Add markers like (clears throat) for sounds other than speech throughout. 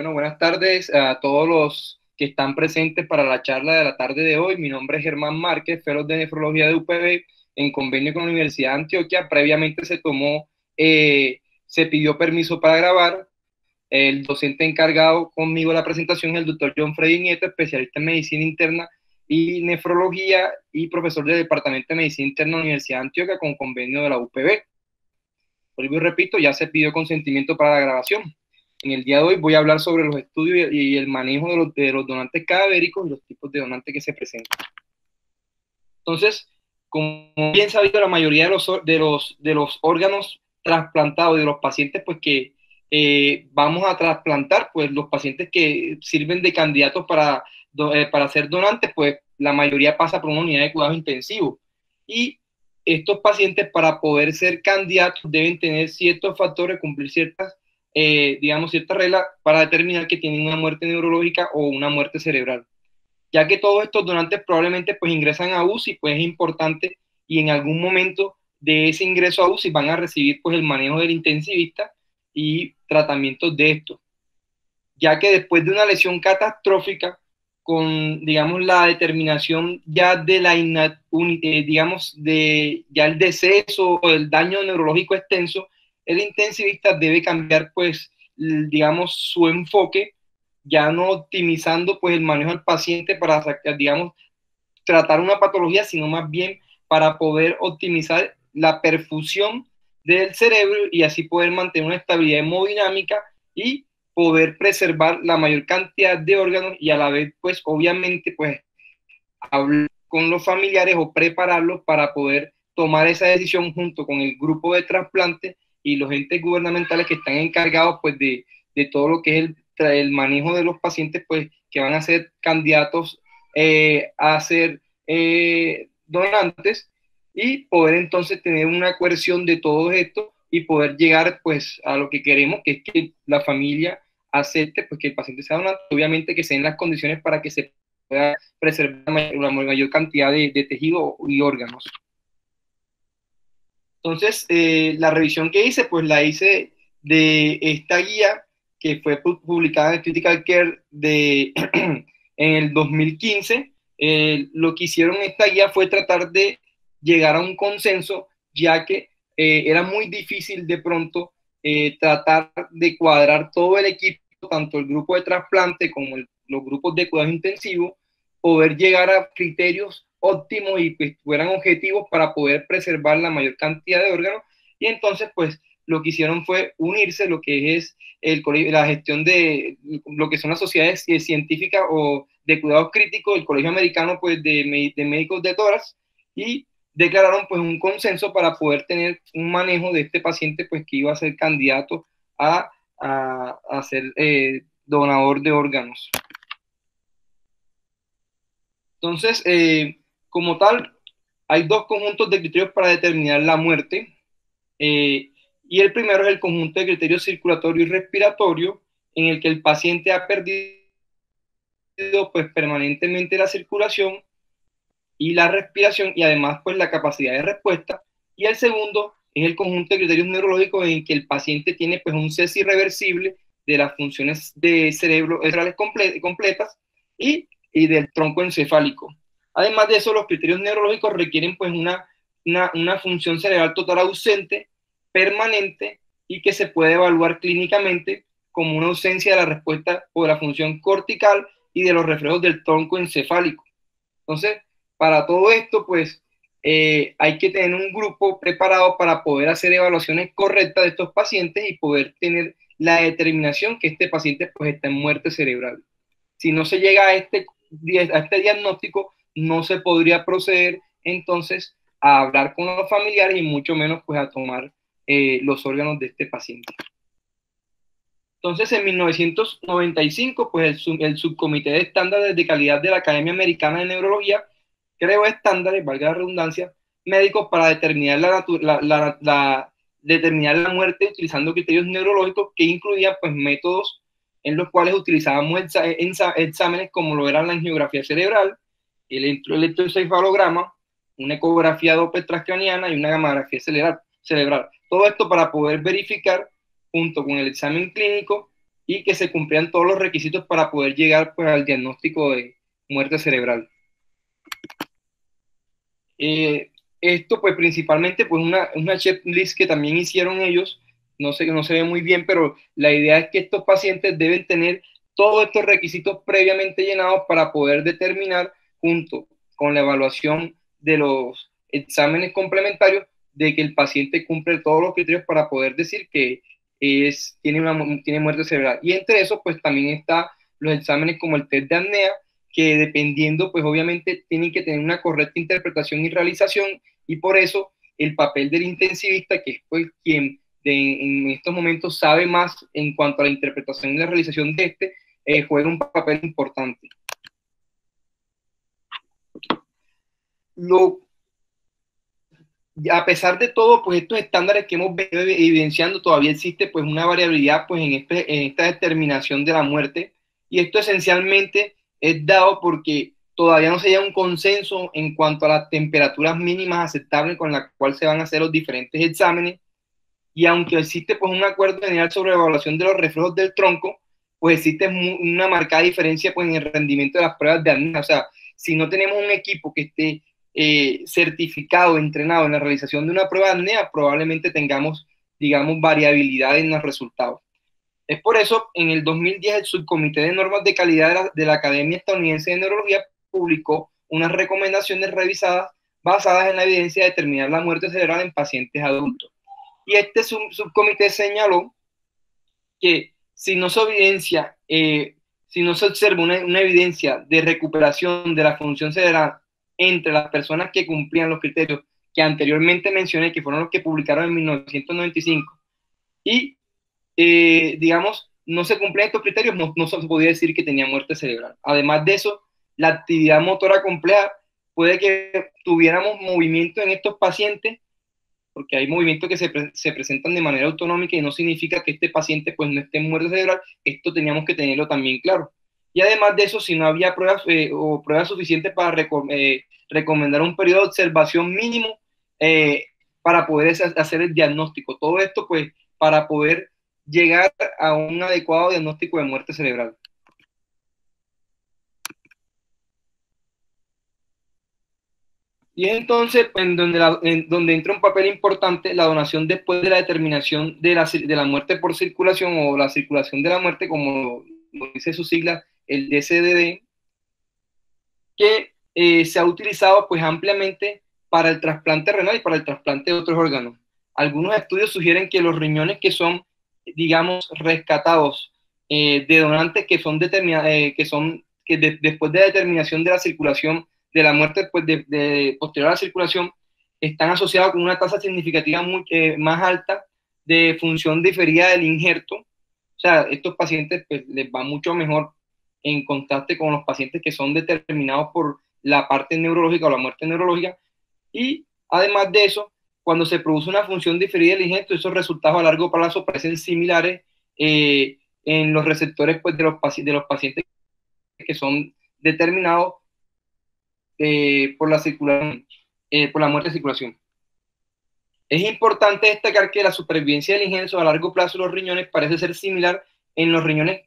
Bueno, buenas tardes a todos los que están presentes para la charla de la tarde de hoy. Mi nombre es Germán Márquez, fellow de nefrología de UPB en convenio con la Universidad de Antioquia. Previamente se tomó, eh, se pidió permiso para grabar. El docente encargado conmigo de la presentación es el doctor John Freddy Nieto, especialista en medicina interna y nefrología y profesor del Departamento de Medicina Interna de la Universidad de Antioquia con convenio de la UPB. Vuelvo y repito, ya se pidió consentimiento para la grabación. En el día de hoy voy a hablar sobre los estudios y el manejo de los, de los donantes cadavéricos y los tipos de donantes que se presentan. Entonces, como bien sabido, la mayoría de los, órganos trasplantados de los pacientes pues que eh, vamos a trasplantar, pues los pacientes que sirven de candidatos para, eh, para ser donantes, pues la mayoría pasa por una unidad de cuidados intensivos. Y estos pacientes para poder ser candidatos deben tener ciertos factores, cumplir ciertas eh, digamos, cierta regla para determinar que tienen una muerte neurológica o una muerte cerebral. Ya que todos estos donantes probablemente pues ingresan a UCI, pues es importante y en algún momento de ese ingreso a UCI van a recibir pues el manejo del intensivista y tratamientos de esto. Ya que después de una lesión catastrófica, con, digamos, la determinación ya de la, eh, digamos, de ya el deceso o el daño neurológico extenso, el intensivista debe cambiar, pues, digamos, su enfoque, ya no optimizando, pues, el manejo del paciente para, digamos, tratar una patología, sino más bien para poder optimizar la perfusión del cerebro y así poder mantener una estabilidad hemodinámica y poder preservar la mayor cantidad de órganos y a la vez, pues, obviamente, pues, hablar con los familiares o prepararlos para poder tomar esa decisión junto con el grupo de trasplante y los entes gubernamentales que están encargados pues de, de todo lo que es el, el, manejo de los pacientes pues que van a ser candidatos eh, a ser eh, donantes y poder entonces tener una coerción de todo esto y poder llegar pues a lo que queremos que es que la familia acepte pues que el paciente sea donante obviamente que se den las condiciones para que se pueda preservar la mayor, cantidad de, de tejido y órganos. Entonces, eh, la revisión que hice, pues la hice de esta guía que fue publicada en Critical Care de, (clears throat) en el 2015. Eh, lo que hicieron esta guía fue tratar de llegar a un consenso, ya que eh, era muy difícil de pronto tratar de cuadrar todo el equipo, tanto el grupo de trasplante como los grupos de cuidado intensivo, poder llegar a criterios óptimos y que fueran objetivos para poder preservar la mayor cantidad de órganos. Y entonces, pues, lo que hicieron fue unirse lo que es el, la gestión de lo que son las sociedades científicas o de cuidados críticos, el Colegio Americano pues, de, de Médicos de Toras, y declararon pues un consenso para poder tener un manejo de este paciente pues que iba a ser candidato a, a, a ser eh, donador de órganos. Entonces, eh, como tal, hay dos conjuntos de criterios para determinar la muerte. Eh, y el primero es el conjunto de criterios circulatorio y respiratorio, en el que el paciente ha perdido pues, permanentemente la circulación y la respiración y además pues la capacidad de respuesta. Y el segundo es el conjunto de criterios neurológicos en el que el paciente tiene pues un cese irreversible de las funciones de cerebro completas y, y del tronco encefálico. Además de eso, los criterios neurológicos requieren pues una, una, función cerebral total ausente, permanente y que se puede evaluar clínicamente como una ausencia de la respuesta o de la función cortical y de los reflejos del tronco encefálico. Entonces, para todo esto, pues eh, hay que tener un grupo preparado para poder hacer evaluaciones correctas de estos pacientes y poder tener la determinación que este paciente pues está en muerte cerebral. Si no se llega a este, a este diagnóstico, no se podría proceder entonces a hablar con los familiares y mucho menos pues a tomar eh, los órganos de este paciente. Entonces, en 1995, pues el, Subcomité de Estándares de Calidad de la Academia Americana de Neurología creó estándares, valga la redundancia, médicos para determinar la, determinar la muerte utilizando criterios neurológicos que incluían pues métodos en los cuales utilizábamos exámenes como lo era la angiografía cerebral, el electroencefalograma, una ecografía Doppler transcraniana y una gamografía cerebral, cerebral. Todo esto para poder verificar, junto con el examen clínico, y que se cumplían todos los requisitos para poder llegar pues, al diagnóstico de muerte cerebral. Eh, esto pues principalmente pues una, una checklist que también hicieron ellos, no sé, no se ve muy bien, pero la idea es que estos pacientes deben tener todos estos requisitos previamente llenados para poder determinar junto con la evaluación de los exámenes complementarios de que el paciente cumple todos los criterios para poder decir que es, tiene, una, tiene muerte cerebral. Y entre eso, pues también está los exámenes como el test de apnea, que dependiendo, pues obviamente tienen que tener una correcta interpretación y realización, y por eso el papel del intensivista, que es pues quien en estos momentos sabe más en cuanto a la interpretación y la realización de este, eh, juega un papel importante. Lo, a pesar de todo, pues estos estándares que hemos venido evidenciando, todavía existe pues una variabilidad pues en, este, en esta determinación de la muerte y esto esencialmente es dado porque todavía no se haya un consenso en cuanto a las temperaturas mínimas aceptables con las cuales se van a hacer los diferentes exámenes y aunque existe pues un acuerdo general sobre la evaluación de los reflejos del tronco, pues existe una marcada diferencia pues en el rendimiento de las pruebas de apnea. O sea, si no tenemos un equipo que esté eh, certificado, entrenado en la realización de una prueba de apnea, probablemente tengamos, digamos, variabilidad en los resultados. Es por eso, en el 2010, el Subcomité de Normas de Calidad de la, Academia Estadounidense de Neurología publicó unas recomendaciones revisadas basadas en la evidencia de determinar la muerte cerebral en pacientes adultos. Y este subcomité señaló que si no se evidencia, eh, si no se observa una, una, evidencia de recuperación de la función cerebral entre las personas que cumplían los criterios que anteriormente mencioné, que fueron los que publicaron en 1995, y, eh, digamos, no se cumplían estos criterios, no, no, se podía decir que tenía muerte cerebral. Además de eso, la actividad motora compleja puede que tuviéramos movimiento en estos pacientes, porque hay movimientos que se, se, presentan de manera autonómica y no significa que este paciente pues no esté en muerte cerebral, esto teníamos que tenerlo también claro. Y además de eso, si no había pruebas eh, o pruebas suficientes para eh, recomendar un periodo de observación mínimo eh, para poder hacer el diagnóstico. Todo esto, pues, para poder llegar a un adecuado diagnóstico de muerte cerebral. Y es entonces en donde, en donde entra un papel importante la donación después de la determinación de la, de la muerte por circulación o la circulación de la muerte, como lo dice su sigla, el DCDD, que eh, se ha utilizado pues ampliamente para el trasplante renal y para el trasplante de otros órganos. Algunos estudios sugieren que los riñones que son, digamos, rescatados eh, de donantes que son eh, que son que después de la determinación de la circulación, de la muerte pues, de, posterior a la circulación, están asociados con una tasa significativa muy, más alta de función diferida del injerto. O sea, estos pacientes pues, les va mucho mejor en contacto con los pacientes que son determinados por la parte neurológica o la muerte neurológica. Y además de eso, cuando se produce una función diferida del injerto, esos resultados a largo plazo parecen similares eh, en los receptores pues, de, los de los pacientes que son determinados eh, por, la circulación, eh, por la muerte de circulación. Es importante destacar que la supervivencia del injerto a largo plazo de los riñones parece ser similar en los riñones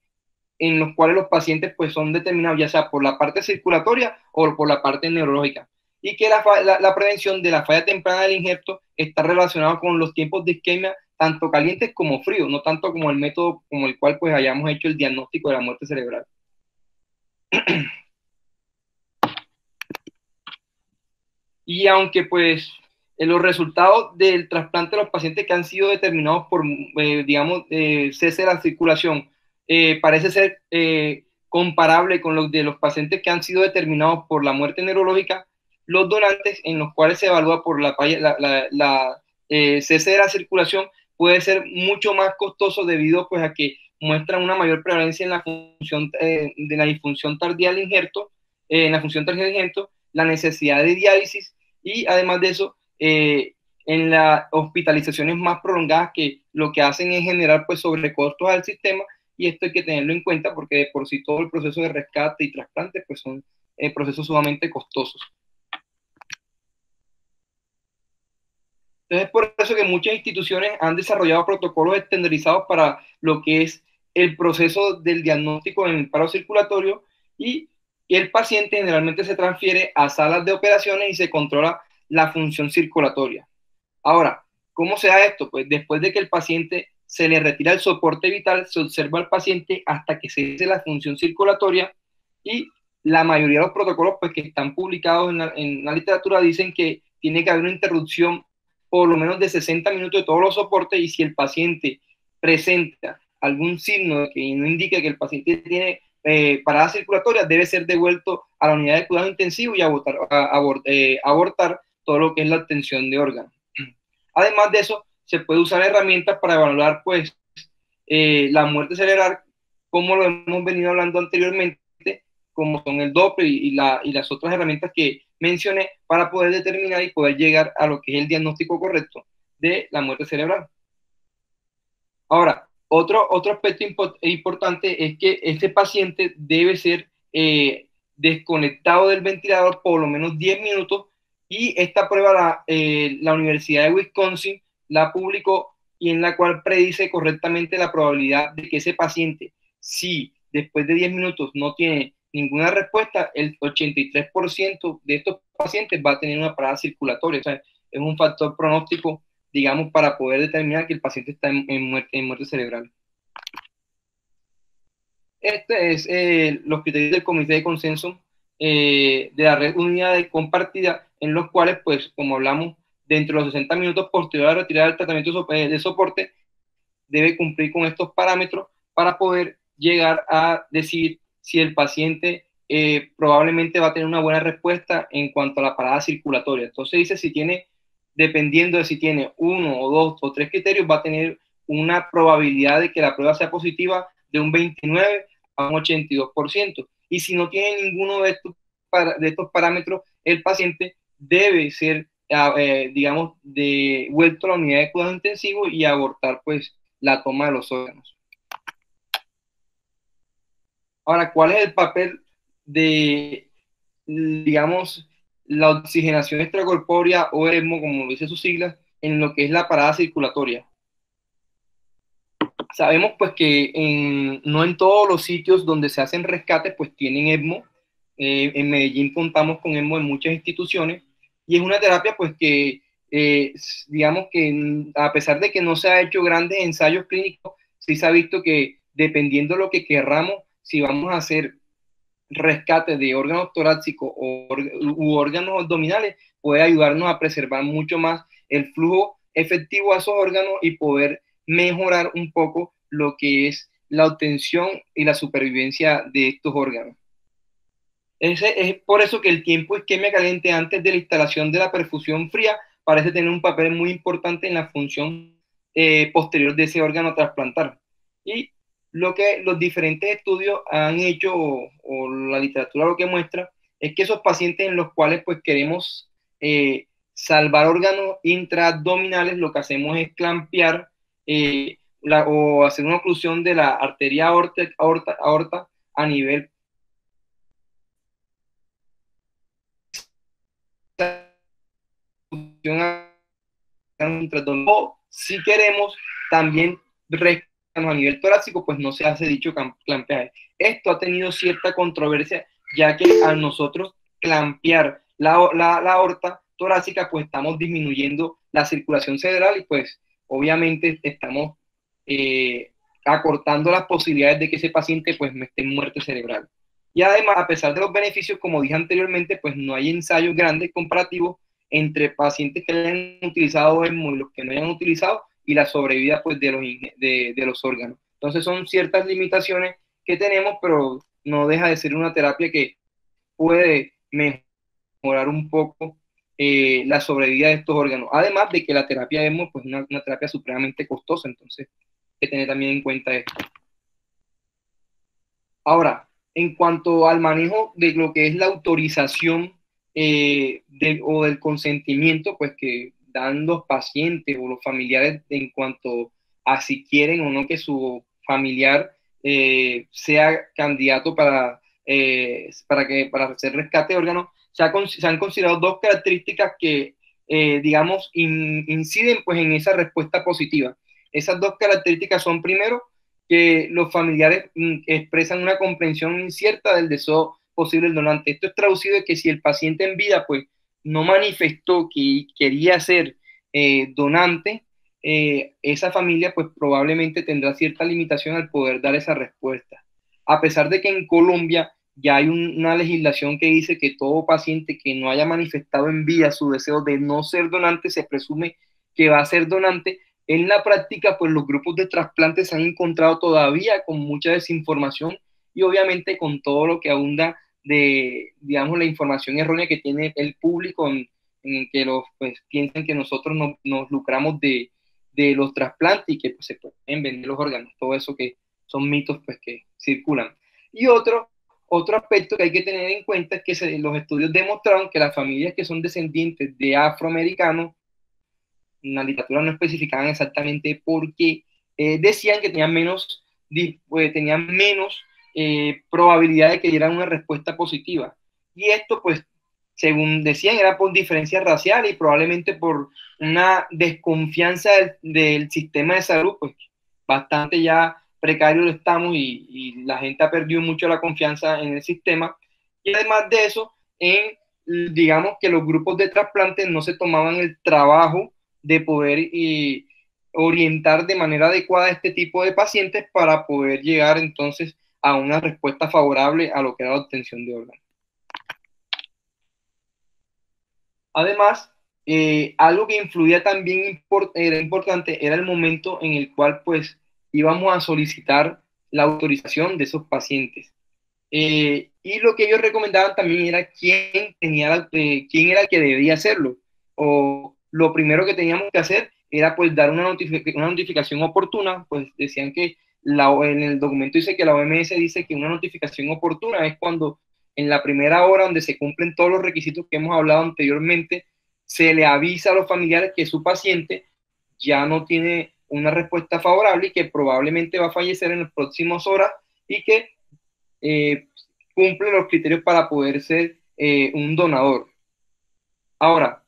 en los cuales los pacientes pues son determinados ya sea por la parte circulatoria o por la parte neurológica y que la, la, prevención de la falla temprana del injerto está relacionado con los tiempos de isquemia tanto calientes como fríos, no tanto como el método como el cual pues hayamos hecho el diagnóstico de la muerte cerebral. (clears throat) y aunque pues en los resultados del trasplante de los pacientes que han sido determinados por, eh, digamos, eh, cese de la circulación eh, parece ser eh, comparable con los de los pacientes que han sido determinados por la muerte neurológica, los donantes en los cuales se evalúa por la, la, la eh, cese de la circulación puede ser mucho más costoso debido pues, a que muestran una mayor prevalencia en la función de la disfunción tardía del injerto, en la función tardía del injerto, la necesidad de diálisis y además de eso, en las hospitalizaciones más prolongadas que lo que hacen es generar pues sobrecostos al sistema y esto hay que tenerlo en cuenta porque de por sí todo el proceso de rescate y trasplante pues son eh, procesos sumamente costosos. Entonces, por eso que muchas instituciones han desarrollado protocolos estandarizados para lo que es el proceso del diagnóstico en el paro circulatorio y el paciente generalmente se transfiere a salas de operaciones y se controla la función circulatoria. Ahora, ¿cómo se da esto? Pues después de que el paciente se le retira el soporte vital, se observa al paciente hasta que se hace la función circulatoria y la mayoría de los protocolos pues, que están publicados en la, literatura dicen que tiene que haber una interrupción por lo menos de 60 minutos de todos los soportes y si el paciente presenta algún signo que no indique que el paciente tiene eh, parada circulatoria, debe ser devuelto a la unidad de cuidado intensivo y abortar, eh, abortar todo lo que es la obtención de órganos. (clears throat) Además de eso, se puede usar herramientas para evaluar pues, eh, la muerte cerebral, como lo hemos venido hablando anteriormente, como son el Doppler y, la, y las otras herramientas que mencioné para poder determinar y poder llegar a lo que es el diagnóstico correcto de la muerte cerebral. Ahora, otro, otro aspecto importante es que este paciente debe ser eh, desconectado del ventilador por lo menos 10 minutos y esta prueba la, eh, la Universidad de Wisconsin la publicó y en la cual predice correctamente la probabilidad de que ese paciente, si después de 10 minutos no tiene ninguna respuesta, el 83% de estos pacientes va a tener una parada circulatoria. O sea, es un factor pronóstico, digamos, para poder determinar que el paciente está en, muerte, en muerte, cerebral. Este es eh, los criterios del comité de consenso eh, de la red unidad de compartida, en los cuales, pues, como hablamos, dentro de los 60 minutos posterior a retirar el tratamiento de soporte, debe cumplir con estos parámetros para poder llegar a decir si el paciente eh, probablemente va a tener una buena respuesta en cuanto a la parada circulatoria. Entonces dice si tiene, dependiendo de si tiene uno o dos o tres criterios, va a tener una probabilidad de que la prueba sea positiva de un 29 a un 82%. Y si no tiene ninguno de estos, de estos parámetros, el paciente debe ser, eh, digamos, devuelto a la unidad de cuidado intensivo y abortar pues la toma de los órganos. Ahora, ¿cuál es el papel de, digamos, la oxigenación extracorpórea o ESMO, como dice sus siglas, en lo que es la parada circulatoria? Sabemos pues que no en todos los sitios donde se hacen rescates pues tienen ESMO. Eh, en Medellín contamos con ESMO en muchas instituciones y es una terapia pues que eh, digamos que a pesar de que no se ha hecho grandes ensayos clínicos, sí se ha visto que dependiendo de lo que querramos, si vamos a hacer rescate de órganos torácicos o, u órganos abdominales, puede ayudarnos a preservar mucho más el flujo efectivo a esos órganos y poder mejorar un poco lo que es la obtención y la supervivencia de estos órganos. Es por eso que el tiempo isquemia caliente antes de la instalación de la perfusión fría parece tener un papel muy importante en la función eh, posterior de ese órgano trasplantar. Y lo que los diferentes estudios han hecho o, la literatura lo que muestra es que esos pacientes en los cuales pues queremos eh, salvar órganos intraabdominales, lo que hacemos es clampear eh, o hacer una oclusión de la arteria aorta, aorta, a nivel si queremos también a nivel torácico, pues no se hace dicho clampeaje. Esto ha tenido cierta controversia, ya que al nosotros clampear la, la, la aorta torácica, pues estamos disminuyendo la circulación cerebral y pues obviamente estamos eh, acortando las posibilidades de que ese paciente pues esté en muerte cerebral. Y además, a pesar de los beneficios, como dije anteriormente, pues no hay ensayos grandes comparativos entre pacientes que hayan utilizado ESMO y los que no hayan utilizado, y la sobrevida pues, de, los, de, de los órganos. Entonces son ciertas limitaciones que tenemos, pero no deja de ser una terapia que puede mejorar un poco eh, la sobrevida de estos órganos. Además de que la terapia vemos pues una, una terapia supremamente costosa, entonces hay que tener también en cuenta esto. Ahora, en cuanto al manejo de lo que es la autorización eh, o del consentimiento, pues que dan los pacientes o los familiares en cuanto a si quieren o no que su familiar eh, sea candidato para, eh, para, que, para hacer rescate de órganos, se, se han considerado dos características que, eh, digamos, inciden pues, en esa respuesta positiva. Esas dos características son, primero, que los familiares mm, expresan una comprensión incierta del deseo posible del donante. Esto es traducido de que si el paciente en vida pues no manifestó que quería ser eh, donante, eh, esa familia pues probablemente tendrá cierta limitación al poder dar esa respuesta. A pesar de que en Colombia ya hay una legislación que dice que todo paciente que no haya manifestado en vida su deseo de no ser donante se presume que va a ser donante. En la práctica, pues los grupos de trasplantes se han encontrado todavía con mucha desinformación y obviamente con todo lo que abunda de, digamos, la información errónea que tiene el público en, que los, pues, piensan que nosotros no, nos lucramos de, de, los trasplantes y que pues, se pueden vender los órganos, todo eso que son mitos pues, que circulan. Y otro otro aspecto que hay que tener en cuenta es que los estudios demostraron que las familias que son descendientes de afroamericanos, en la literatura no especificaban exactamente por qué, eh, decían que tenían menos, pues, tenían menos eh, probabilidad de que dieran una respuesta positiva. Y esto, pues, según decían, era por diferencias raciales y probablemente por una desconfianza del, del sistema de salud, pues bastante ya precario estamos y, la gente ha perdido mucho la confianza en el sistema. Y además de eso, en, digamos que los grupos de trasplantes no se tomaban el trabajo de poder y, orientar de manera adecuada a este tipo de pacientes para poder llegar entonces a una respuesta favorable a lo que era la obtención de órganos. Además, eh, algo que influía también era importante era el momento en el cual pues íbamos a solicitar la autorización de esos pacientes. Eh, y lo que ellos recomendaban también era quién, tenía eh, quién era el que debía hacerlo. O lo primero que teníamos que hacer era pues dar una, una notificación oportuna, pues decían que la, en el documento dice que la OMS dice que una notificación oportuna es cuando en la primera hora donde se cumplen todos los requisitos que hemos hablado anteriormente, se le avisa a los familiares que su paciente ya no tiene una respuesta favorable y que probablemente va a fallecer en las próximas horas y que eh, cumple los criterios para poder ser eh, un donador. Ahora,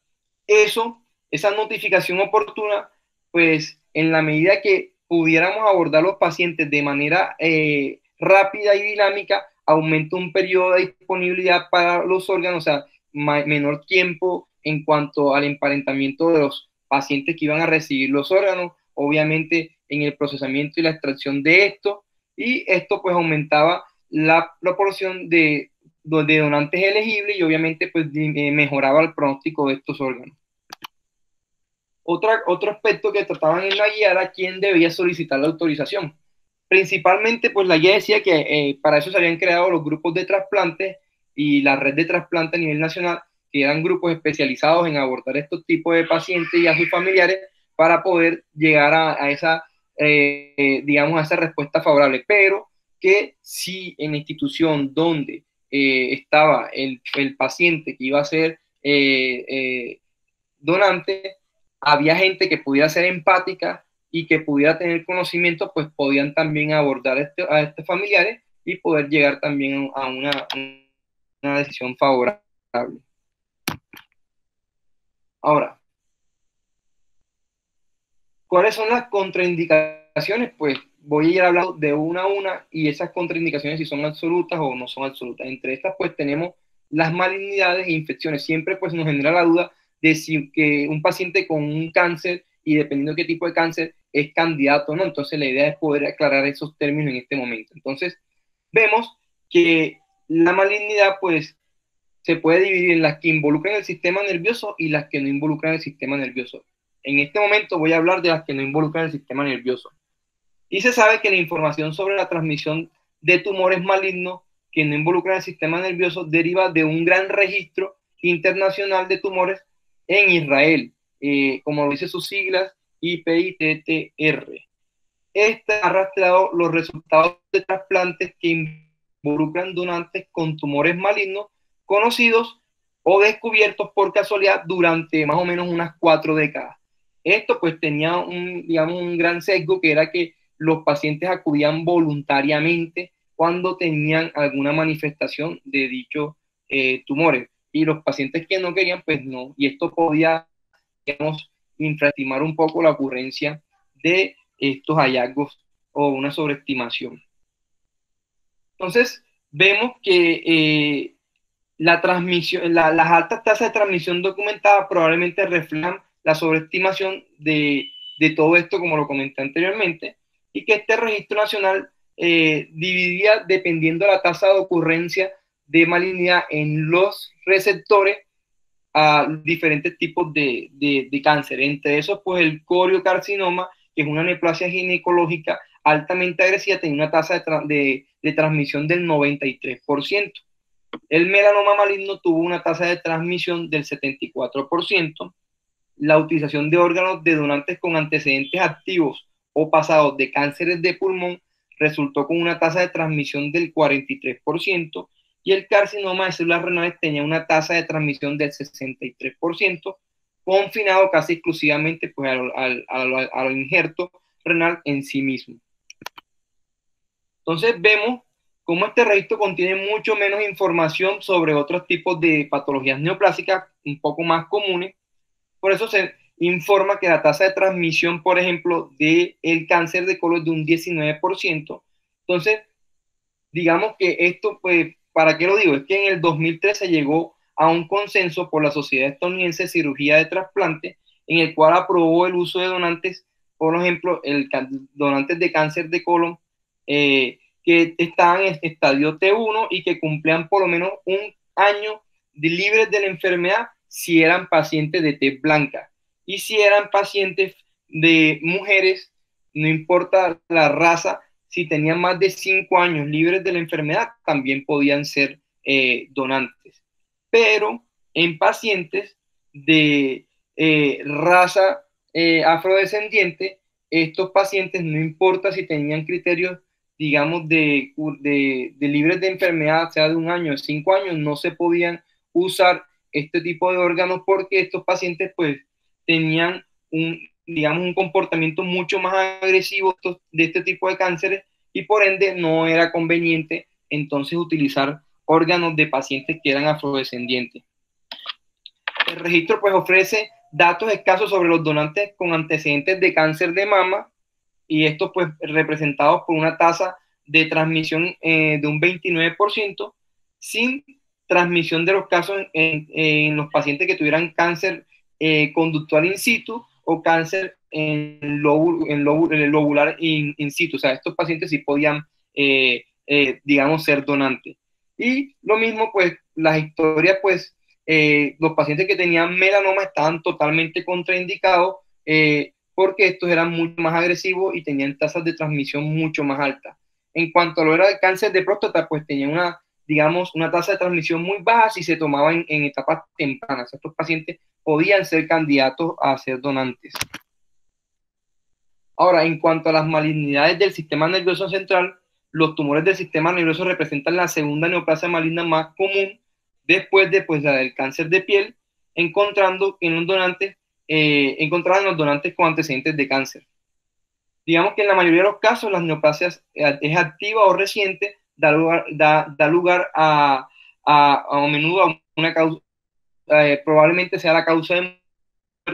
eso, esa notificación oportuna, pues en la medida que pudiéramos abordar los pacientes de manera eh, rápida y dinámica, aumenta un periodo de disponibilidad para los órganos, o sea, menor tiempo en cuanto al emparentamiento de los pacientes que iban a recibir los órganos, obviamente en el procesamiento y la extracción de esto, y esto pues aumentaba la proporción de, de donantes elegibles y obviamente pues eh, mejoraba el pronóstico de estos órganos. Otra, otro aspecto que trataban en la guía era quién debía solicitar la autorización. Principalmente, pues la guía decía que eh, para eso se habían creado los grupos de trasplantes y la red de trasplantes a nivel nacional, que eran grupos especializados en abordar estos tipos de pacientes y a sus familiares para poder llegar a, esa, eh, digamos, a esa respuesta favorable. Pero que si en la institución donde eh, estaba el, el, paciente que iba a ser eh, donante, había gente que pudiera ser empática y que pudiera tener conocimiento, pues podían también abordar este, a estos familiares y poder llegar también a una, una decisión favorable. Ahora, ¿Cuáles son las contraindicaciones? Pues voy a ir hablando de una a una y esas contraindicaciones si son absolutas o no son absolutas. Entre estas pues tenemos las malignidades e infecciones. Siempre pues nos genera la duda de si que un paciente con un cáncer y dependiendo de qué tipo de cáncer es candidato o no. Entonces la idea es poder aclarar esos términos en este momento. Entonces vemos que la malignidad pues se puede dividir en las que involucran el sistema nervioso y las que no involucran el sistema nervioso. En este momento voy a hablar de las que no involucran el sistema nervioso. Y se sabe que la información sobre la transmisión de tumores malignos que no involucran el sistema nervioso deriva de un gran registro internacional de tumores en Israel, eh, como dice sus siglas, IPITTR. Este ha rastreado los resultados de trasplantes que involucran donantes con tumores malignos conocidos o descubiertos por casualidad durante más o menos unas cuatro décadas. Esto pues tenía un, digamos, un gran sesgo que era que los pacientes acudían voluntariamente cuando tenían alguna manifestación de dichos eh, tumores. Y los pacientes que no querían, pues no. Y esto podía, digamos, infraestimar un poco la ocurrencia de estos hallazgos o una sobreestimación. Entonces, vemos que eh, la transmisión, las altas tasas de transmisión documentada probablemente reflejan la sobreestimación de, de, todo esto, como lo comenté anteriormente, y que este registro nacional eh, dividía dependiendo de la tasa de ocurrencia de malignidad en los receptores a diferentes tipos de, de, cáncer. Entre esos, pues el coriocarcinoma, que es una neoplasia ginecológica altamente agresiva, tenía una tasa de, de transmisión del 93%. El melanoma maligno tuvo una tasa de transmisión del 74%. La utilización de órganos de donantes con antecedentes activos o pasados de cánceres de pulmón resultó con una tasa de transmisión del 43% y el carcinoma de células renales tenía una tasa de transmisión del 63%, confinado casi exclusivamente pues, al, al, al injerto renal en sí mismo. Entonces vemos cómo este registro contiene mucho menos información sobre otros tipos de patologías neoplásicas un poco más comunes. Por eso se informa que la tasa de transmisión, por ejemplo, del el cáncer de colon es de un 19%. Entonces, digamos que esto, pues, ¿para qué lo digo? Es que en el 2013 llegó a un consenso por la Sociedad Estadounidense de Cirugía de Trasplante, en el cual aprobó el uso de donantes, por ejemplo, el donantes de cáncer de colon, eh, que estaban en estadio T1 y que cumplían por lo menos un año de libres de la enfermedad si eran pacientes de T blanca. Y si eran pacientes de mujeres, no importa la raza, si tenían más de 5 años libres de la enfermedad, también podían ser eh, donantes. Pero en pacientes de eh, raza eh, afrodescendiente, estos pacientes, no importa si tenían criterios digamos, de, de, de, libres de enfermedad, sea de un año, de cinco años, no se podían usar este tipo de órganos porque estos pacientes pues tenían un, digamos, un comportamiento mucho más agresivo de este tipo de cánceres y por ende no era conveniente entonces utilizar órganos de pacientes que eran afrodescendientes. El registro pues ofrece datos escasos sobre los donantes con antecedentes de cáncer de mama, y estos pues representados por una tasa de transmisión eh, de un 29% sin transmisión de los casos en, los pacientes que tuvieran cáncer eh, conductual in situ o cáncer en, en, el lobular in, situ. O sea, estos pacientes sí podían, eh, digamos, ser donantes. Y lo mismo, pues, las historias, pues, los pacientes que tenían melanoma estaban totalmente contraindicados porque estos eran mucho más agresivos y tenían tasas de transmisión mucho más altas. En cuanto a lo era de cáncer de próstata, pues tenía una, digamos, una tasa de transmisión muy baja si se tomaba en, etapas tempranas. Estos pacientes podían ser candidatos a ser donantes. Ahora, en cuanto a las malignidades del sistema nervioso central, los tumores del sistema nervioso representan la segunda neoplasia maligna más común después de pues, la del cáncer de piel, encontrando en un donante eh, en los donantes con antecedentes de cáncer. Digamos que en la mayoría de los casos las neoplasias eh, es activa o reciente, da lugar, da, lugar a, a, a, menudo a una causa, eh, probablemente sea la causa de muerte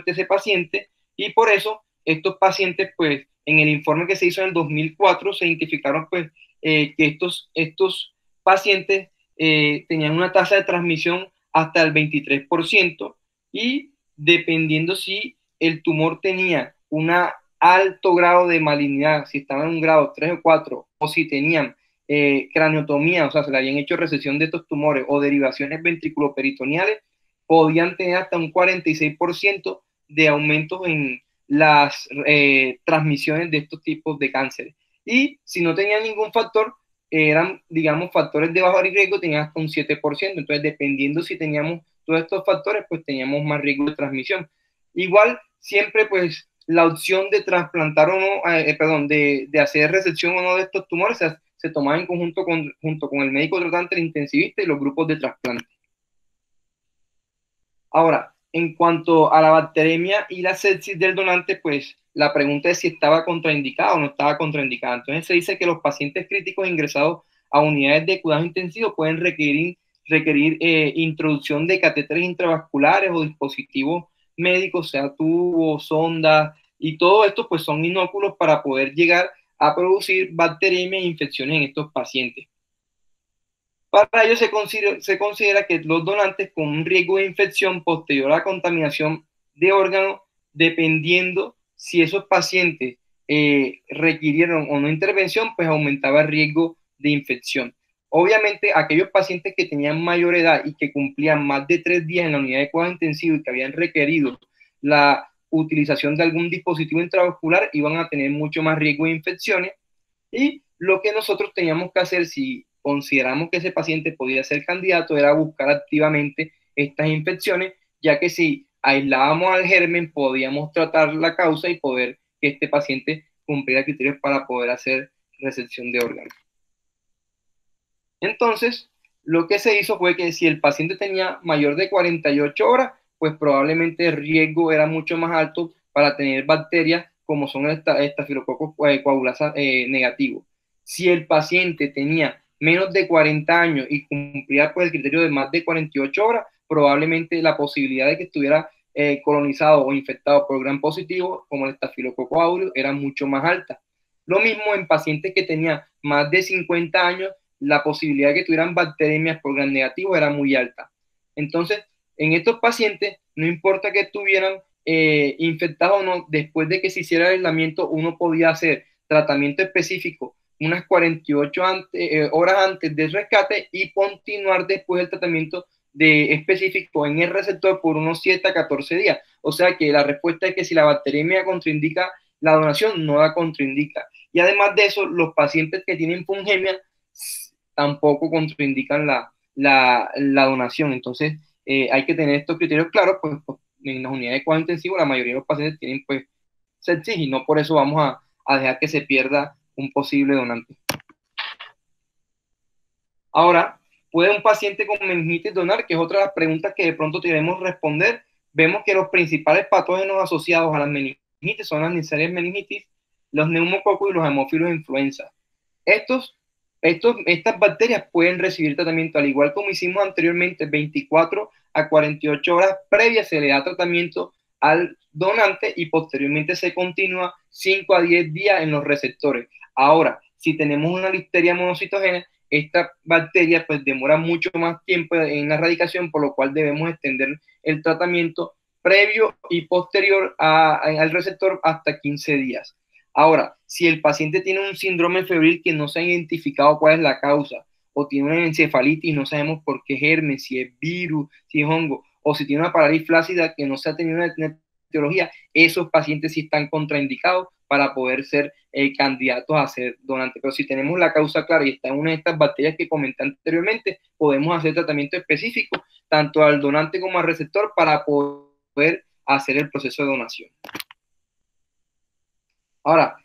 de ese paciente y por eso estos pacientes, pues en el informe que se hizo en el 2004 se identificaron pues que estos, estos pacientes tenían una tasa de transmisión hasta el 23% y dependiendo si el tumor tenía un alto grado de malignidad, si estaba en un grado 3 o 4, o si tenían eh, craniotomía, o sea, se le habían hecho recesión de estos tumores o derivaciones ventriculoperitoneales, podían tener hasta un 46% de aumento en las eh, transmisiones de estos tipos de cánceres. Y si no tenían ningún factor, eran, digamos, factores de bajo riesgo, tenían hasta un 7%. Entonces, dependiendo si teníamos todos estos factores, pues teníamos más riesgo de transmisión. Igual, siempre pues la opción de trasplantar o no, eh, perdón, de, de, hacer recepción o no de estos tumores se, se tomaba en conjunto con, junto con el médico tratante, el intensivista y los grupos de trasplante. Ahora, en cuanto a la bacteremia y la sepsis del donante, pues la pregunta es si estaba contraindicada o no estaba contraindicada. Entonces se dice que los pacientes críticos ingresados a unidades de cuidado intensivo pueden requerir requerir eh, introducción de catéteres intravasculares o dispositivos médicos, sea tubos, sondas, y todo esto pues son inóculos para poder llegar a producir bacterias e infecciones en estos pacientes. Para ello se considera, se considera que los donantes con un riesgo de infección posterior a la contaminación de órganos, dependiendo si esos pacientes eh, requirieron o no intervención, pues aumentaba el riesgo de infección. Obviamente, aquellos pacientes que tenían mayor edad y que cumplían más de tres días en la unidad de cuidados intensivos y que habían requerido la utilización de algún dispositivo intravascular iban a tener mucho más riesgo de infecciones. Y lo que nosotros teníamos que hacer si consideramos que ese paciente podía ser candidato era buscar activamente estas infecciones, ya que si aislábamos al germen podíamos tratar la causa y poder que este paciente cumpliera criterios para poder hacer recepción de órganos. Entonces, lo que se hizo fue que si el paciente tenía mayor de 48 horas, pues probablemente el riesgo era mucho más alto para tener bacterias como son estafilococos eh, coagulasa eh, negativos. Si el paciente tenía menos de 40 años y cumplía pues, el criterio de más de 48 horas, probablemente la posibilidad de que estuviera eh, colonizado o infectado por gran positivo, como el estafilococo aureus, era mucho más alta. Lo mismo en pacientes que tenían más de 50 años, la posibilidad de que tuvieran bacterias por gran negativo era muy alta. Entonces, en estos pacientes, no importa que estuvieran eh, infectados o no, después de que se hiciera el aislamiento, uno podía hacer tratamiento específico unas 48 eh, horas antes del rescate y continuar después el tratamiento de específico en el receptor por unos 7 a 14 días. O sea que la respuesta es que si la bacteriemia contraindica la donación, no la contraindica. Y además de eso, los pacientes que tienen fungemia tampoco contraindican la, la, la donación. Entonces, eh, hay que tener estos criterios claros, pues, pues, en las unidades de cuidado intensivo la mayoría de los pacientes tienen pues sepsis y no por eso vamos a, dejar que se pierda un posible donante. Ahora, ¿puede un paciente con meningitis donar? Que es otra de las preguntas que de pronto debemos responder. Vemos que los principales patógenos asociados a las meningitis son las Neisseria meningitis, los neumococos y los hemófilos de influenza. Estos estas bacterias pueden recibir tratamiento al igual como hicimos anteriormente, 24 a 48 horas previas se le da tratamiento al donante y posteriormente se continúa 5 a 10 días en los receptores. Ahora, si tenemos una listeria monocitogénica, esta bacteria pues demora mucho más tiempo en la erradicación, por lo cual debemos extender el tratamiento previo y posterior al receptor hasta 15 días. Ahora, si el paciente tiene un síndrome febril que no se ha identificado cuál es la causa, o tiene una encefalitis no sabemos por qué germen, si es virus, si es hongo, o si tiene una parálisis flácida que no se ha tenido una, etiología, esos pacientes sí están contraindicados para poder ser eh, candidatos a ser donantes. Pero si tenemos la causa clara y está en una de estas bacterias que comenté anteriormente, podemos hacer tratamiento específico tanto al donante como al receptor para poder hacer el proceso de donación. Ahora,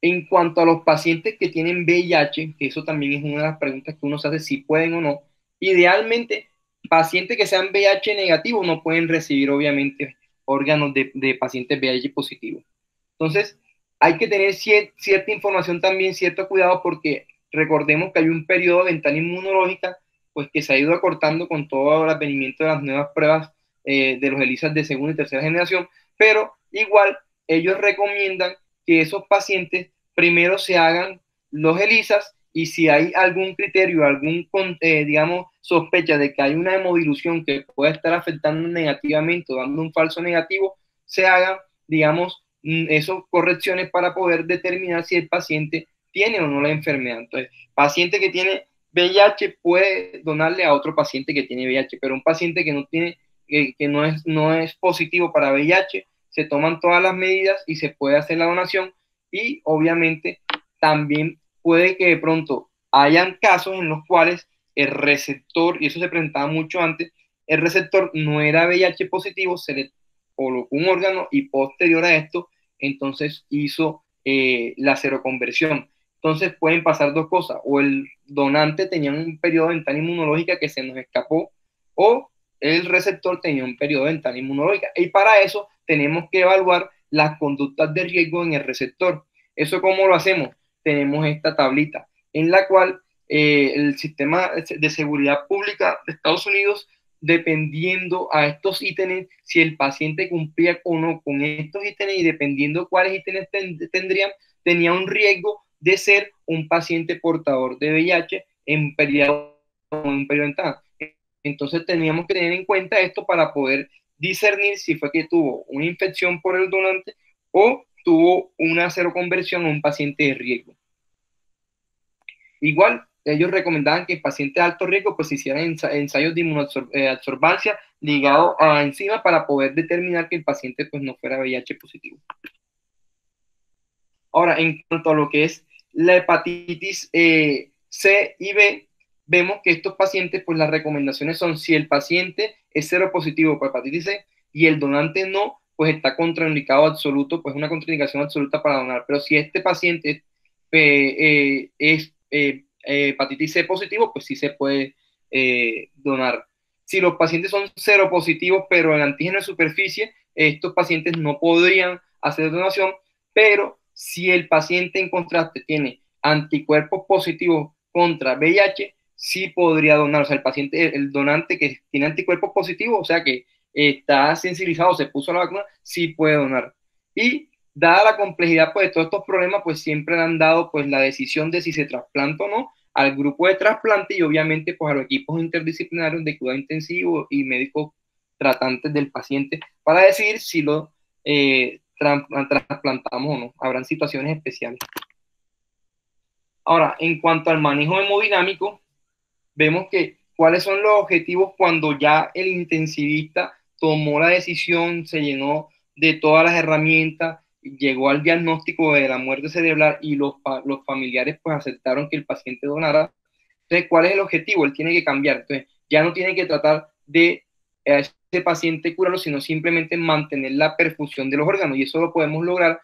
en cuanto a los pacientes que tienen VIH, que eso también es una de las preguntas que uno se hace si pueden o no, idealmente pacientes que sean VIH negativos no pueden recibir obviamente órganos de, pacientes VIH positivos. Entonces, hay que tener cierta información también, cierto cuidado, porque recordemos que hay un periodo de ventana inmunológica, pues que se ha ido acortando con todo el advenimiento de las nuevas pruebas eh, de los ELISAs de segunda y tercera generación, pero igual ellos recomiendan que esos pacientes primero se hagan los ELISAs y si hay algún criterio, algún, eh, digamos, sospecha de que hay una hemodilución que puede estar afectando negativamente, dando un falso negativo, se hagan, digamos, mm, esas correcciones para poder determinar si el paciente tiene o no la enfermedad. Entonces, paciente que tiene VIH puede donarle a otro paciente que tiene VIH, pero un paciente que no tiene, que no es, no es positivo para VIH, se toman todas las medidas y se puede hacer la donación y obviamente también puede que de pronto hayan casos en los cuales el receptor, y eso se presentaba mucho antes, el receptor no era VIH positivo, se le colocó un órgano y posterior a esto, entonces hizo eh, la seroconversión. Entonces pueden pasar dos cosas, o el donante tenía un periodo de ventana inmunológica que se nos escapó, o el receptor tenía un periodo de ventana inmunológica. Y para eso tenemos que evaluar las conductas de riesgo en el receptor. ¿Eso cómo lo hacemos? Tenemos esta tablita en la cual eh, el sistema de seguridad pública de Estados Unidos, dependiendo a estos ítems, si el paciente cumplía o no con estos ítems y dependiendo cuáles ítems tendrían, tenía un riesgo de ser un paciente portador de VIH en periodo, en periodo Entonces teníamos que tener en cuenta esto para poder discernir si fue que tuvo una infección por el donante o tuvo una seroconversión a un paciente de riesgo. Igual, ellos recomendaban que pacientes de alto riesgo pues hicieran ensayos de inmunoabsorbancia eh, ligados a enzima para poder determinar que el paciente pues no fuera VIH positivo. Ahora, en cuanto a lo que es la hepatitis eh, C y B, vemos que estos pacientes, pues las recomendaciones son si el paciente es seropositivo por hepatitis C y el donante no, pues está contraindicado absoluto, pues una contraindicación absoluta para donar. Pero si este paciente eh, es eh, hepatitis C positivo, pues sí se puede donar. Si los pacientes son seropositivos, pero en antígeno de superficie, estos pacientes no podrían hacer donación, pero si el paciente en contraste tiene anticuerpos positivos contra VIH, sí podría donar. O sea, el paciente, el donante que tiene anticuerpos positivos, o sea, que está sensibilizado, se puso la vacuna, sí puede donar. Y dada la complejidad pues, de todos estos problemas, pues siempre han dado pues, la decisión de si se trasplanta o no al grupo de trasplante y obviamente pues, a los equipos interdisciplinarios de cuidado intensivo y médicos tratantes del paciente para decidir si lo eh, trasplantamos o no. Habrán situaciones especiales. Ahora, en cuanto al manejo hemodinámico, vemos que cuáles son los objetivos cuando ya el intensivista tomó la decisión, se llenó de todas las herramientas, llegó al diagnóstico de la muerte cerebral y los, los familiares pues aceptaron que el paciente donara. Entonces, ¿cuál es el objetivo? Él tiene que cambiar. Entonces, ya no tiene que tratar de ese paciente curarlo, sino simplemente mantener la perfusión de los órganos. Y eso lo podemos lograr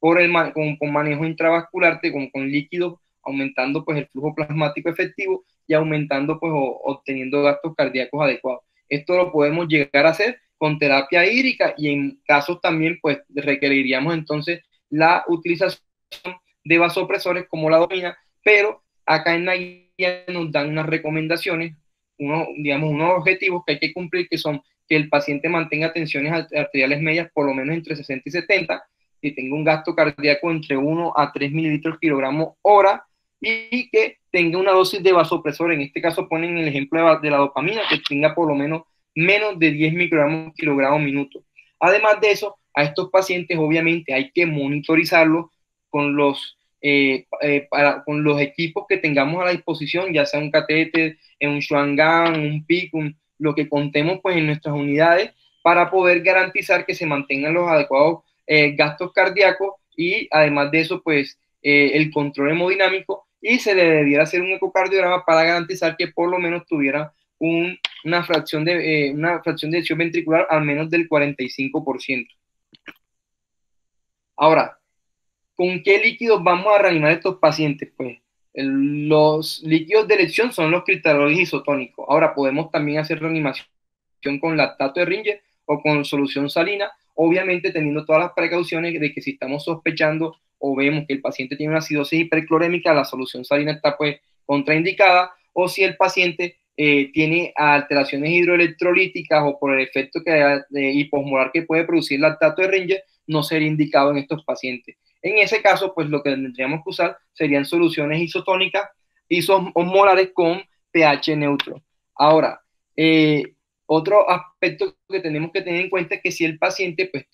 por el, con, con manejo intravascular, con, con líquidos, aumentando pues el flujo plasmático efectivo y aumentando pues obteniendo gastos cardíacos adecuados. Esto lo podemos llegar a hacer con terapia hídrica y en casos también pues requeriríamos entonces la utilización de vasopresores como la domina, pero acá en la guía nos dan unas recomendaciones unos, digamos, unos objetivos que hay que cumplir, que son que el paciente mantenga tensiones arteriales medias por lo menos entre 60 y 70, que tenga un gasto cardíaco entre 1 a 3 mililitros kilogramo hora y que tenga una dosis de vasopresor. En este caso ponen el ejemplo de la dopamina, que tenga por lo menos menos de 10 microgramos kilogramo minuto. Además de eso, a estos pacientes obviamente hay que monitorizarlos con los eh, eh, con los equipos que tengamos a la disposición, ya sea un catéter, un Shuangan, un PIC, lo que contemos pues en nuestras unidades para poder garantizar que se mantengan los adecuados eh, gastos cardíacos y además de eso pues el control hemodinámico y se le debiera hacer un ecocardiograma para garantizar que por lo menos tuviera una fracción de una fracción de ventricular al menos del 45%. Ahora, ¿Con qué líquidos vamos a reanimar estos pacientes? Pues los líquidos de elección son los cristaloides isotónicos. Ahora podemos también hacer reanimación con lactato de Ringer o con solución salina, obviamente teniendo todas las precauciones de que si estamos sospechando o vemos que el paciente tiene una acidosis hiperclorémica, la solución salina está pues contraindicada, o si el paciente eh, tiene alteraciones hidroelectrolíticas o por el efecto que, de hiposmolar que puede producir lactato de Ringer, no sería indicado en estos pacientes. En ese caso, pues lo que tendríamos que usar serían soluciones isotónicas, isomolares con pH neutro. Ahora, eh, otro aspecto que tenemos que tener en cuenta es que si el paciente pues,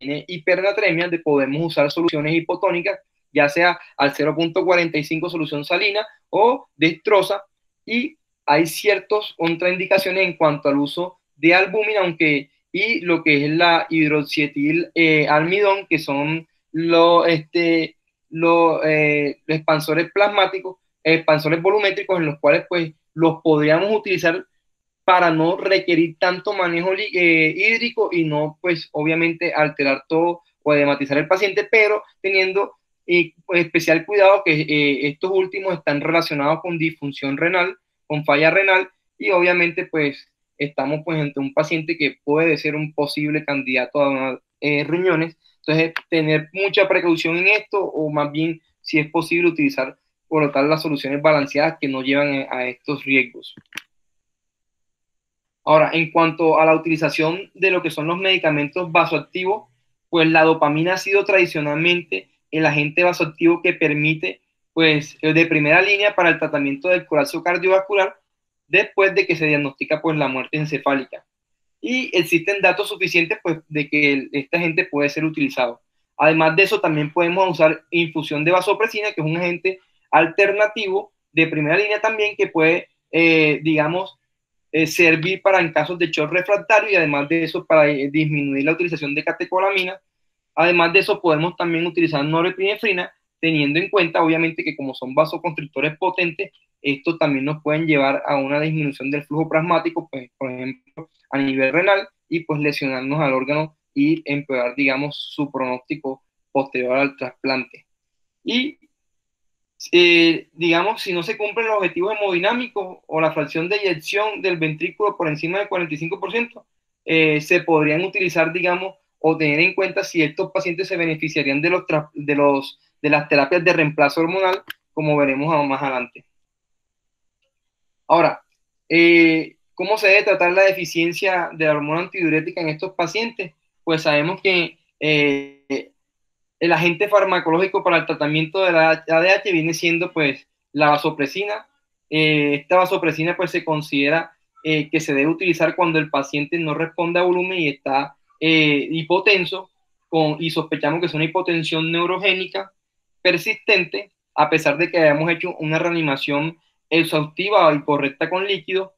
tiene hipernatremia, podemos usar soluciones hipotónicas, ya sea al 0.45 solución salina o destroza, y hay ciertas contraindicaciones en cuanto al uso de albúmina, aunque y lo que es la hidroxietil eh, almidón, que son los, este, los, eh, expansores plasmáticos, expansores volumétricos, en los cuales pues los podríamos utilizar para no requerir tanto manejo eh, hídrico y no pues obviamente alterar todo o edematizar el paciente, pero teniendo pues, especial cuidado que eh, estos últimos están relacionados con disfunción renal, con falla renal y obviamente pues estamos pues ante un paciente que puede ser un posible candidato a riñones entonces, tener mucha precaución en esto o más bien, si es posible, utilizar por lo tal las soluciones balanceadas que no llevan a estos riesgos. Ahora, en cuanto a la utilización de lo que son los medicamentos vasoactivos, pues la dopamina ha sido tradicionalmente el agente vasoactivo que permite, pues, de primera línea para el tratamiento del colapso cardiovascular después de que se diagnostica, pues, la muerte encefálica. Y existen datos suficientes, pues, de que este agente puede ser utilizado. Además de eso, también podemos usar infusión de vasopresina, que es un agente alternativo de primera línea también que puede, eh, digamos, eh, servir para en casos de shock refractario y además de eso para eh, disminuir la utilización de catecolamina. Además de eso podemos también utilizar norepinefrina teniendo en cuenta obviamente que como son vasoconstrictores potentes, esto también nos pueden llevar a una disminución del flujo plasmático, pues, por ejemplo, a nivel renal y pues lesionarnos al órgano y empeorar, digamos, su pronóstico posterior al trasplante. Y eh, digamos, si no se cumplen los objetivos hemodinámicos o la fracción de eyección del ventrículo por encima del 45%, eh, se podrían utilizar, digamos, o tener en cuenta si estos pacientes se beneficiarían de, los, de, los, de las terapias de reemplazo hormonal, como veremos más adelante. Ahora, eh, ¿cómo se debe tratar la deficiencia de la hormona antidiurética en estos pacientes? Pues sabemos que el agente farmacológico para el tratamiento de la ADH viene siendo pues la vasopresina. Eh, esta vasopresina pues se considera eh, que se debe utilizar cuando el paciente no responde a volumen y está eh, hipotenso y sospechamos que es una hipotensión neurogénica persistente a pesar de que hayamos hecho una reanimación exhaustiva y correcta con líquido.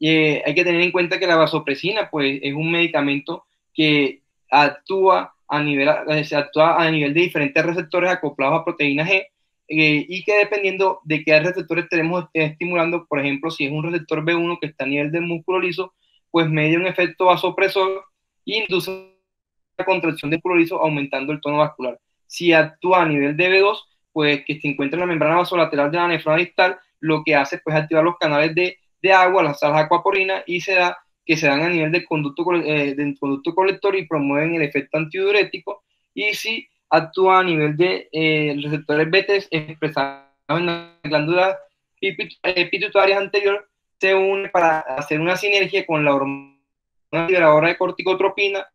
hay que tener en cuenta que la vasopresina pues es un medicamento que actúa a nivel, se actúa a nivel de diferentes receptores acoplados a proteína G eh, y que dependiendo de qué receptores tenemos estimulando, por ejemplo, si es un receptor B1 que está a nivel del músculo liso, pues media un efecto vasopresor y induce la contracción del músculo liso aumentando el tono vascular. Si actúa a nivel de B2, pues que se encuentra en la membrana vasolateral de la nefrona distal, lo que hace pues activar los canales de, de agua, las salas acuaporinas y se da que se dan a nivel del conducto, eh, del conducto colector y promueven el efecto antidiurético, y si actúa a nivel de eh, receptores BT expresados en la glándula pituitaria anterior, se une para hacer una sinergia con la hormona liberadora de corticotropina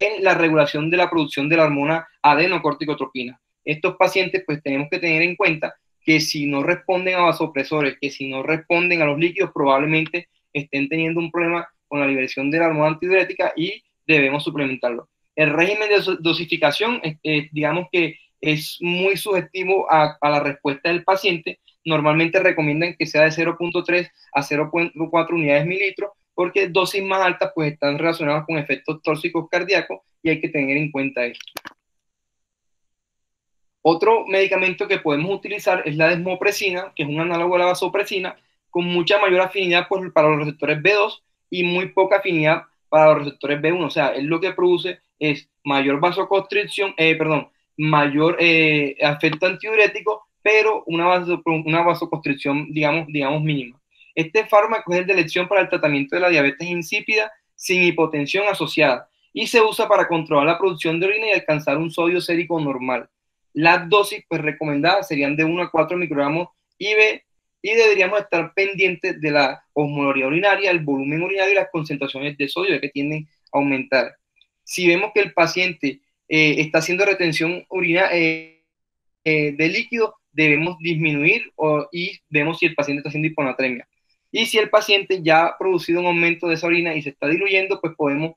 en la regulación de la producción de la hormona adenocorticotropina. Estos pacientes, pues tenemos que tener en cuenta que si no responden a vasopresores, que si no responden a los líquidos, probablemente estén teniendo un problema con la liberación de la hormona antidiurética y debemos suplementarlo. El régimen de dosificación, digamos que es muy subjetivo a, la respuesta del paciente. Normalmente recomiendan que sea de 0.3 a 0.4 unidades mililitros, porque dosis más altas pues están relacionadas con efectos tóxicos cardíacos y hay que tener en cuenta esto. Otro medicamento que podemos utilizar es la desmopresina, que es un análogo de la vasopresina, con mucha mayor afinidad para los receptores B2 y muy poca afinidad para los receptores B1. O sea, él lo que produce es mayor vasoconstricción, eh, perdón, mayor eh, efecto antidiurético, pero una, una vasoconstricción, digamos, digamos, mínima. Este fármaco es de elección para el tratamiento de la diabetes insípida sin hipotensión asociada y se usa para controlar la producción de orina y alcanzar un sodio sérico normal. Las dosis pues, recomendadas serían de 1 a 4 microgramos IV y deberíamos estar pendientes de la osmolaridad urinaria, el volumen urinario y las concentraciones de sodio que tienden a aumentar. Si vemos que el paciente eh, está haciendo retención urina, eh, eh, de líquido, debemos disminuir y vemos si el paciente está haciendo hiponatremia. Y si el paciente ya ha producido un aumento de esa orina y se está diluyendo, pues podemos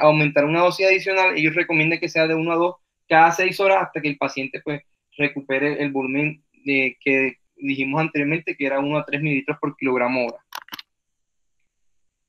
aumentar una dosis adicional. Ellos recomiendan que sea de 1 a 2 cada 6 horas hasta que el paciente pues recupere el volumen de, que, dijimos anteriormente que era 1 a 3 mililitros por kilogramo hora.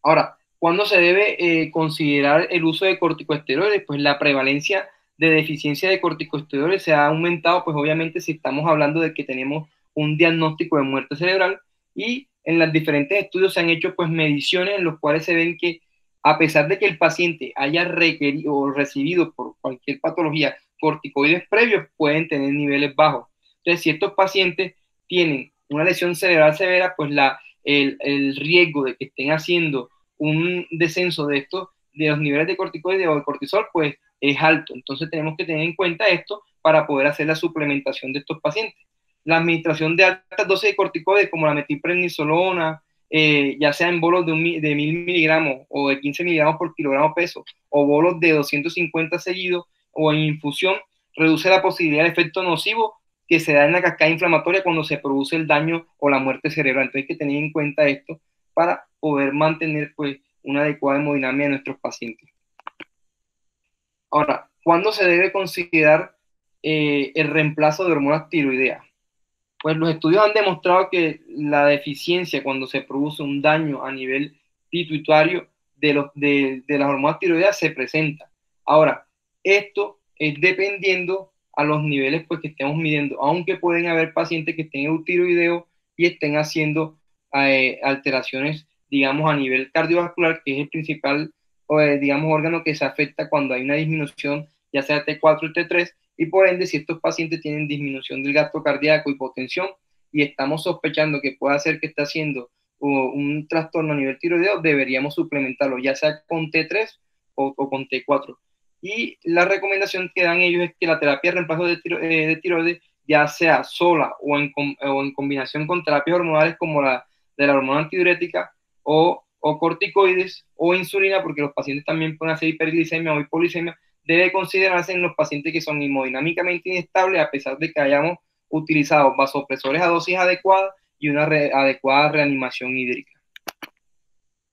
Ahora, ¿cuándo se debe eh, considerar el uso de corticosteroides? Pues la prevalencia de deficiencia de corticosteroides se ha aumentado, pues obviamente si estamos hablando de que tenemos un diagnóstico de muerte cerebral y en los diferentes estudios se han hecho pues mediciones en los cuales se ven que a pesar de que el paciente haya requerido o recibido por cualquier patología corticoides previos, pueden tener niveles bajos. Entonces, si estos pacientes tienen una lesión cerebral severa, pues la, el, el, riesgo de que estén haciendo un descenso de estos, de los niveles de corticoides o de cortisol, pues es alto. Entonces tenemos que tener en cuenta esto para poder hacer la suplementación de estos pacientes. La administración de altas dosis de corticoides como la metilprednisolona, eh, ya sea en bolos de, un, de 1000 miligramos o de 15 miligramos por kilogramo peso, o bolos de 250 seguidos, o en infusión, reduce la posibilidad de efecto nocivo que se da en la cascada inflamatoria cuando se produce el daño o la muerte cerebral. Entonces hay que tener en cuenta esto para poder mantener pues, una adecuada hemodinamia de nuestros pacientes. Ahora, ¿cuándo se debe considerar eh, el reemplazo de hormonas tiroideas? Pues los estudios han demostrado que la deficiencia cuando se produce un daño a nivel pituitario de, los, de, de las hormonas tiroideas se presenta. Ahora, esto es dependiendo a los niveles pues, que estemos midiendo, aunque pueden haber pacientes que estén eutiroideo y estén haciendo eh, alteraciones, digamos, a nivel cardiovascular, que es el principal, eh, digamos, órgano que se afecta cuando hay una disminución, ya sea T4 o T3, y por ende, si estos pacientes tienen disminución del gasto cardíaco, hipotensión, y estamos sospechando que pueda ser que está haciendo un trastorno a nivel tiroideo, deberíamos suplementarlo, ya sea con T3 o, con T4. Y la recomendación que dan ellos es que la terapia de reemplazo de, eh, de tiroides, ya sea sola o en, o en combinación con terapias hormonales como la de la hormona antidiurética o, o corticoides o insulina, porque los pacientes también pueden hacer hiperglicemia o hipolicemia, debe considerarse en los pacientes que son hemodinámicamente inestables a pesar de que hayamos utilizado vasopresores a dosis adecuada y una adecuada reanimación hídrica.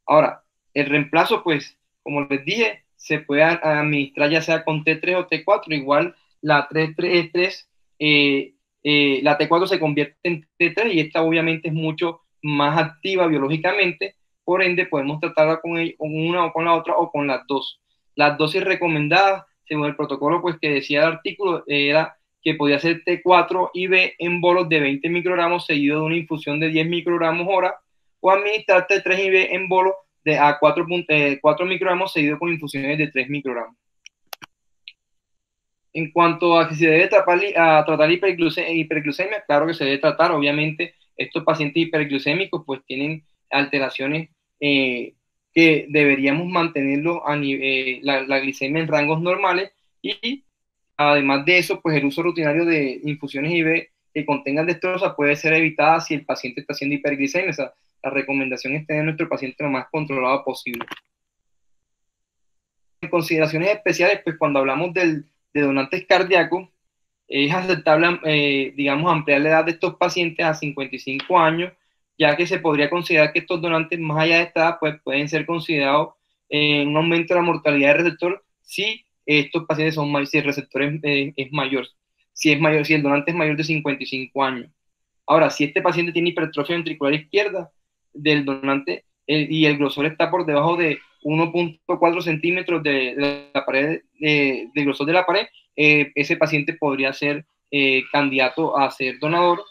Ahora, el reemplazo, pues, como les dije, se puede administrar ya sea con T3 o T4, igual la 3, 3, eh, eh, la T4 se convierte en T3 y esta obviamente es mucho más activa biológicamente, por ende podemos tratarla con, una o con la otra o con las dos. Las dosis recomendadas, según el protocolo pues, que decía el artículo, era que podía ser T4 y B en bolos de 20 microgramos seguido de una infusión de 10 microgramos hora o administrar T3 y B en bolos de a 4, 4 microgramos seguido con infusiones de 3 microgramos. En cuanto a si se debe tratar, a tratar hiperglucemia, claro que se debe tratar, obviamente estos pacientes hiperglucémicos pues tienen alteraciones eh, que deberíamos mantenerlo a nivel, eh, la, glicemia en rangos normales y además de eso, pues el uso rutinario de infusiones IV que contengan destroza puede ser evitada si el paciente está haciendo hiperglicemia. O sea, la recomendación es tener nuestro paciente lo más controlado posible. En consideraciones especiales, pues cuando hablamos del, de donantes cardíacos, es aceptable, eh, digamos, ampliar la edad de estos pacientes a 55 años, ya que se podría considerar que estos donantes más allá de esta edad pues, pueden ser considerados en un aumento de la mortalidad del receptor si estos pacientes son si el receptor es, mayor, si es mayor, si el donante es mayor de 55 años. Ahora, si este paciente tiene hipertrofia ventricular izquierda del donante y el grosor está por debajo de 1.4 centímetros de, la pared, de, del grosor de la pared, eh, ese paciente podría ser eh, candidato a ser donador.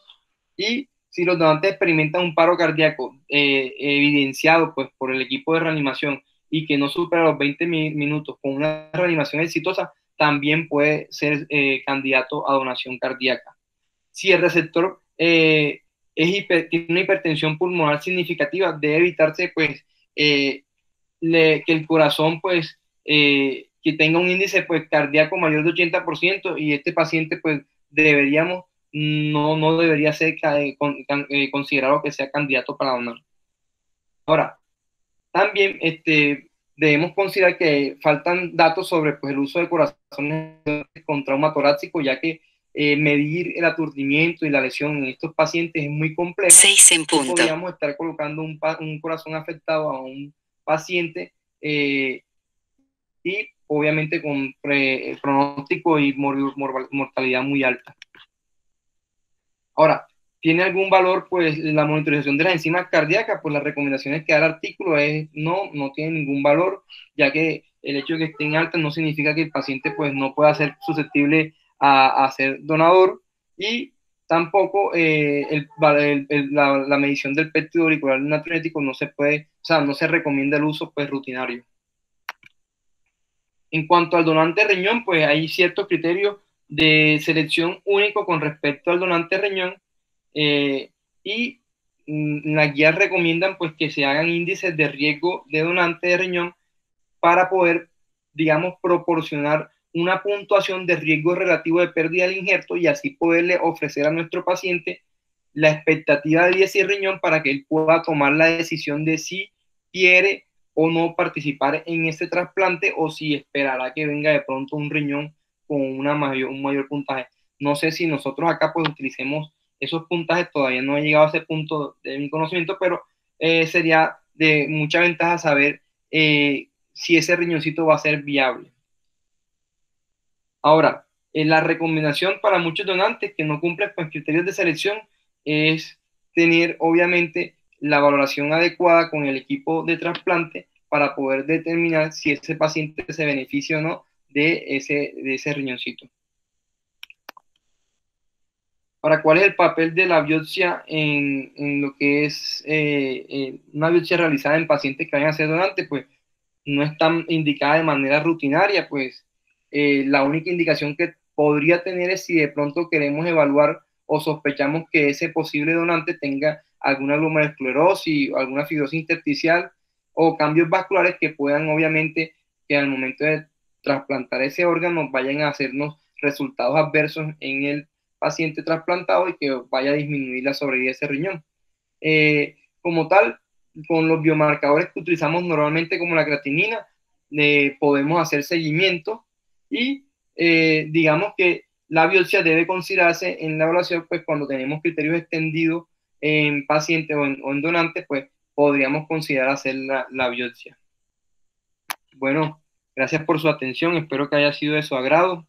Y si los donantes experimentan un paro cardíaco eh, evidenciado pues, por el equipo de reanimación y que no supera los 20 minutos con una reanimación exitosa, también puede ser candidato a donación cardíaca. Si el receptor es tiene una hipertensión pulmonar significativa, debe evitarse pues, que el corazón pues, que tenga un índice pues, cardíaco mayor de 80% y este paciente pues deberíamos, no, no debería ser eh, eh, considerado que sea candidato para donar. Ahora, también este, debemos considerar que faltan datos sobre pues, el uso de corazones con trauma torácico, ya que eh, medir el aturdimiento y la lesión en estos pacientes es muy complejo. Seis en punto. Podríamos estar colocando un, un corazón afectado a un paciente y obviamente con pronóstico y mortalidad muy alta. Ahora, ¿tiene algún valor pues la monitorización de las enzimas cardíacas? Pues las recomendaciones que da el artículo es no, no tiene ningún valor, ya que el hecho de que estén altas no significa que el paciente pues no pueda ser susceptible a, ser donador y tampoco eh, el, la, la, medición del péptido auricular natriurético no se puede, o sea, no se recomienda el uso pues rutinario. En cuanto al donante riñón, pues hay ciertos criterios de selección único con respecto al donante riñón eh, y mm, las guías recomiendan pues que se hagan índices de riesgo de donante de riñón para poder, digamos, proporcionar una puntuación de riesgo relativo de pérdida del injerto y así poderle ofrecer a nuestro paciente la expectativa de 10 y riñón para que él pueda tomar la decisión de si quiere o no participar en este trasplante o si esperará que venga de pronto un riñón con una mayor, un mayor puntaje. No sé si nosotros acá pues utilicemos esos puntajes, todavía no he llegado a ese punto de mi conocimiento, pero eh, sería de mucha ventaja saber eh, si ese riñoncito va a ser viable. Ahora, eh, la recomendación para muchos donantes que no cumplen con criterios de selección es tener obviamente la valoración adecuada con el equipo de trasplante para poder determinar si ese paciente se beneficia o no de ese, de ese riñoncito. Ahora, ¿cuál es el papel de la biopsia en, lo que es eh, eh, una biopsia realizada en pacientes que vayan a ser donantes? Pues no es tan indicada de manera rutinaria, pues eh, la única indicación que podría tener es si de pronto queremos evaluar o sospechamos que ese posible donante tenga alguna glomerulosclerosis alguna fibrosis intersticial o cambios vasculares que puedan obviamente que al momento de trasplantar ese órgano vayan a hacernos resultados adversos en el paciente trasplantado y que vaya a disminuir la sobrevida de ese riñón. Eh, como tal, con los biomarcadores que utilizamos normalmente como la creatinina, eh, podemos hacer seguimiento y eh, digamos que la biopsia debe considerarse en la evaluación, pues cuando tenemos criterios extendidos en pacientes o en, donantes, pues podríamos considerar hacer la, la biopsia. Bueno, gracias por su atención, espero que haya sido de su agrado.